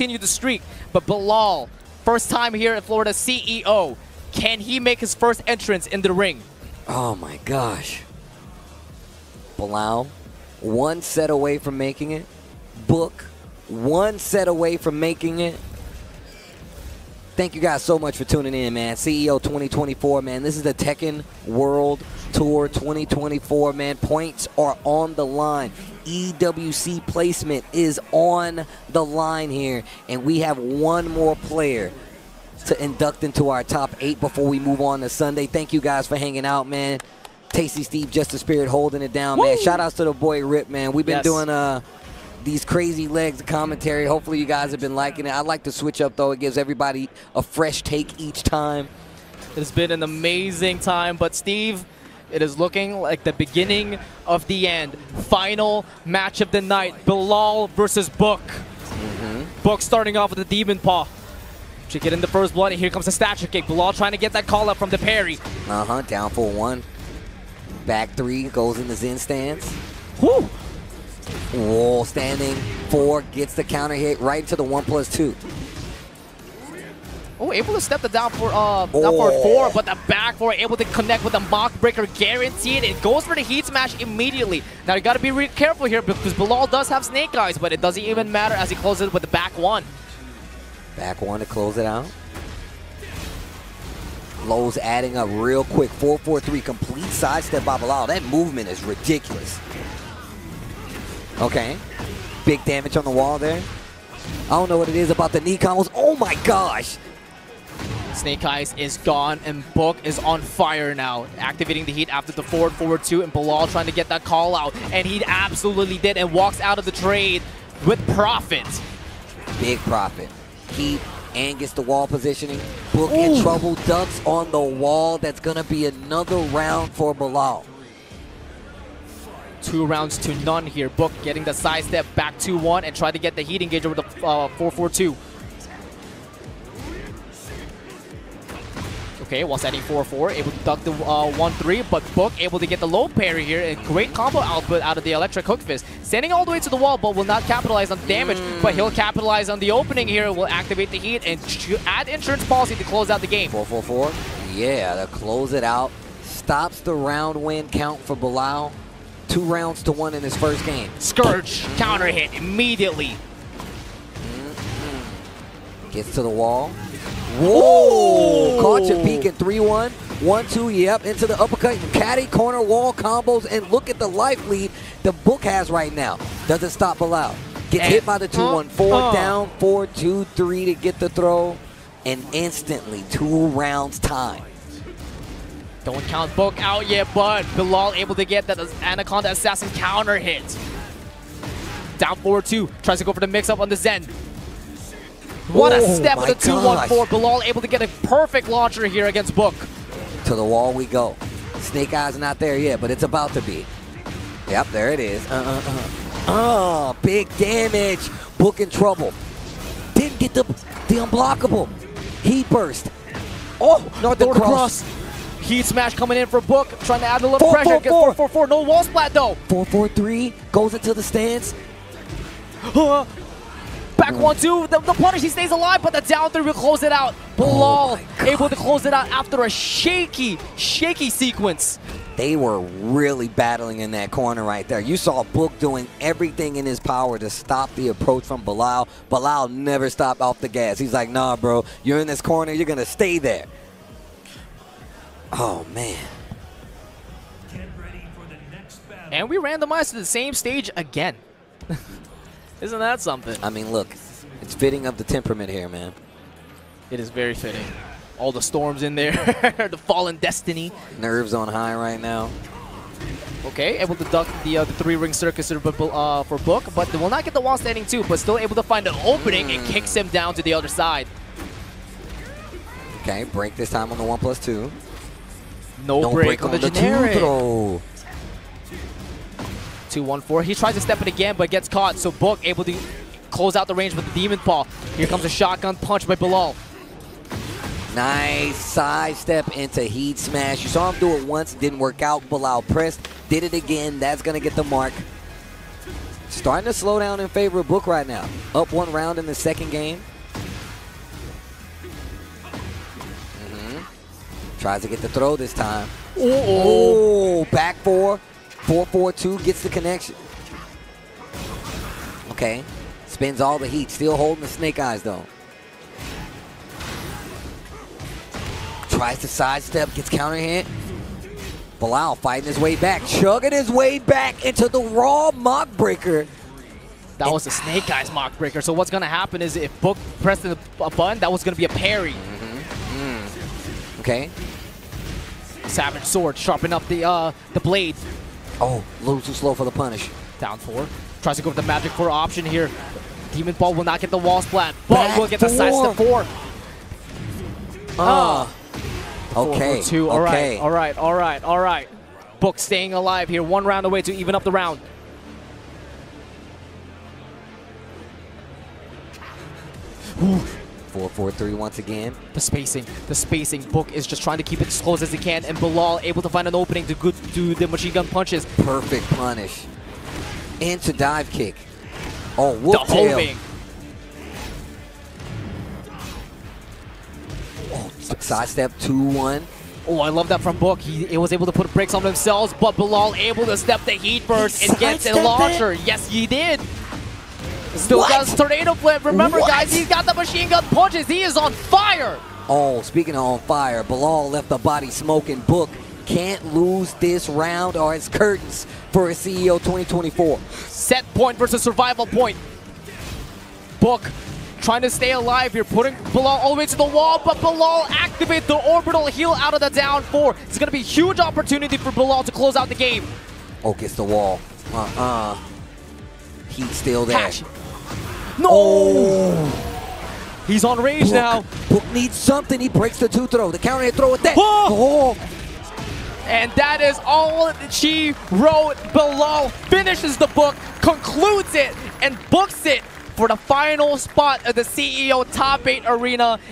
continue the streak. But Bilal, first time here in Florida, CEO, can he make his first entrance in the ring? Oh my gosh. Bilal, one set away from making it. Book, one set away from making it. Thank you guys so much for tuning in, man. CEO 2024, man. This is the Tekken World Tour 2024, man. Points are on the line. EWC placement is on the line here, and we have one more player to induct into our top eight before we move on to Sunday. Thank you guys for hanging out, man. Tasty Steve, Just the Spirit holding it down, Woo! man. Shout outs to the boy Rip, man. We've been yes. doing uh these crazy legs commentary. Hopefully you guys have been liking it. I like to switch up though. It gives everybody a fresh take each time. It's been an amazing time, but Steve, it is looking like the beginning of the end. Final match of the night, Bilal versus Book. Mm -hmm. Book starting off with the Demon Paw. To get in the first blood, and here comes the stature kick. Bilal trying to get that call up from the parry. Uh-huh, down for one. Back three, goes in the Zen stance. Whew. Wall standing, four, gets the counter hit right into the one plus two. Oh, able to step the down for uh oh. down for four, but the back four able to connect with the Mach breaker, guaranteed. It goes for the heat smash immediately. Now you got to be really careful here because Bilal does have snake eyes, but it doesn't even matter as he closes it with the back one. Back one to close it out. Lowe's adding up real quick. 4-4-3, complete sidestep by Bilal. That movement is ridiculous. Okay. Big damage on the wall there. I don't know what it is about the knee combos. Oh my gosh. Snake Eyes is gone, and Book is on fire now. Activating the heat after the forward, forward two, and Bilal trying to get that call out. And he absolutely did, and walks out of the trade with profit. Big profit. Heat and gets the wall positioning. Book Ooh. in trouble, ducks on the wall. That's going to be another round for Bilal. Two rounds to none here. Book getting the side step back 2-1 and try to get the heat engage over the 4-4-2. Uh, okay, while setting 4-4, able to duck the 1-3, uh, but Book able to get the low parry here and great combo output out of the electric hook fist. Standing all the way to the wall, but will not capitalize on damage, mm. but he'll capitalize on the opening here, will activate the heat and add insurance policy to close out the game. 4-4-4, yeah, to close it out. Stops the round win count for Bilal. Two rounds to one in his first game. Scourge, counter hit immediately. Mm -hmm. Gets to the wall. Whoa! Caught you peeking 3-1. 1-2, yep, into the uppercut. Caddy, corner, wall combos, and look at the life lead the book has right now. Doesn't stop Bilal. Gets and hit by the 2-1. Four uh. down, 4-2-3 to get the throw. And instantly, two rounds time. Don't count Book out yet, but Bilal able to get that Anaconda Assassin counter hit. Down forward two, tries to go for the mix-up on the Zen. What oh a step with a 2-1-4. Bilal able to get a perfect launcher here against Book. To the wall we go. Snake Eyes not there yet, but it's about to be. Yep, there it is. Uh, uh, uh. Oh, big damage. Book in trouble. Didn't get the, the unblockable. He burst. Oh, North the cross. cross. Heat smash coming in for Book, trying to add a little four, pressure. Four, four. four, four, four. No wall splat though. Four, four, three. Goes into the stance. Back one, two. The, the punish, he stays alive, but the down three will close it out. Oh Bilal oh able to close it out after a shaky, shaky sequence. They were really battling in that corner right there. You saw Book doing everything in his power to stop the approach from Bilal. Bilal never stopped off the gas. He's like, nah, bro, you're in this corner. You're going to stay there. Oh, man. And we randomized to the same stage again. Isn't that something? I mean, look, it's fitting of the temperament here, man. It is very fitting. All the storms in there, the fallen destiny. Nerves on high right now. Okay, able to duck the uh, the three ring circus uh, for Book, but will not get the wall standing too, but still able to find an opening mm. and kicks him down to the other side. Okay, break this time on the one plus two. No, no break, break, on, on the, the generic. Two 2-1-4. He tries to step it again, but gets caught. So Book able to close out the range with the Demon Paw. Here comes a shotgun punch by Bilal. Nice side step into Heat Smash. You saw him do it once, didn't work out. Bilal pressed, did it again. That's going to get the mark. starting to slow down in favor of Book right now. Up one round in the second game. Mhm. Tries to get the throw this time. Oh, back four. 4-4-2 gets the connection. Okay. Spins all the heat. Still holding the snake eyes though. Tries to sidestep, gets counter hit. Bilal fighting his way back, chugging his way back into the raw Mach breaker. That was a Snake Eyes Mach breaker. So what's gonna happen is if Book pressed a button, that was gonna be a parry. Okay. Savage Sword, sharpen up the uh, the blade. Oh, a little too slow for the punish. Down four. Tries to go with the magic four option here. Demon Paw will not get the wall splat, but Back will get the size to four. Ah. ah. Four okay. Two. All okay. right. All right. All right. All right. Book staying alive here. One round away to even up the round. Ooh. 4-4-3 once again. The spacing. The spacing. Book is just trying to keep it as close as he can, and Bilal able to find an opening to good do the machine gun punches. Perfect punish. And to dive kick. Oh, whoop the tail. Hoping. Oh, sidestep 2-1. Oh, I love that from Book. He, he, was able to put brakes on themselves, but Bilal able to step the heat first and gets a launcher. It. Yes, he did. Still What? got tornado flip. Remember, What? guys, he's got the machine gun punches. He is on fire. Oh, speaking of on fire, Bilal left the body smoking. Book can't lose this round or it's curtains for a CEO 2024. Set point versus survival point. Book trying to stay alive here, putting Bilal all the way to the wall, but Bilal activate the orbital heel out of the down four. It's going to be a huge opportunity for Bilal to close out the game. Oh, gets the wall. Uh-uh. Heat still there. Cash. No! Oh! He's on rage now. Book needs something. He breaks the two throw. The counter hit throw with that. Oh! Oh! And that is all she wrote. Bilal finishes the book, concludes it, and books it for the final spot of the CEO Top 8 Arena